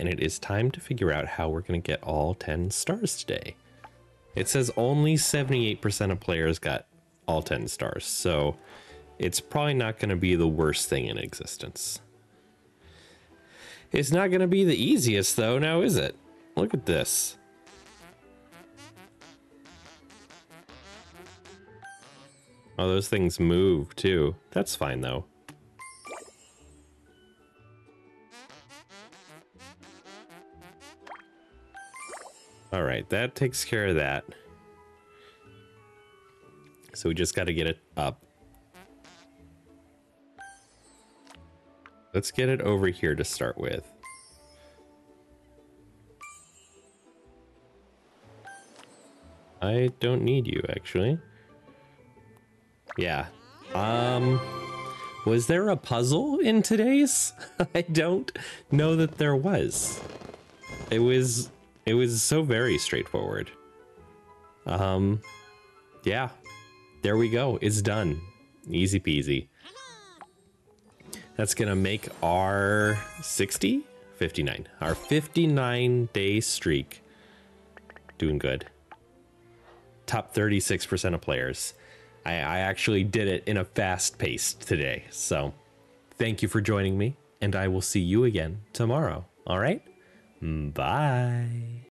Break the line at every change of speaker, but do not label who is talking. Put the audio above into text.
and it is time to figure out how we're going to get all 10 stars today. It says only 78% of players got all 10 stars, so it's probably not going to be the worst thing in existence. It's not going to be the easiest, though, now is it? Look at this. Oh, those things move too. That's fine though. All right, that takes care of that. So we just got to get it up. Let's get it over here to start with. I don't need you, actually. Yeah. Um, was there a puzzle in today's? I don't know that there was. It was, it was so very straightforward. Um, yeah, there we go. It's done. Easy peasy. That's gonna make our 60? 59. Our 59 day streak. Doing good. Top 36% of players. I, I actually did it in a fast pace today. So thank you for joining me, and I will see you again tomorrow. All right? Mm, bye.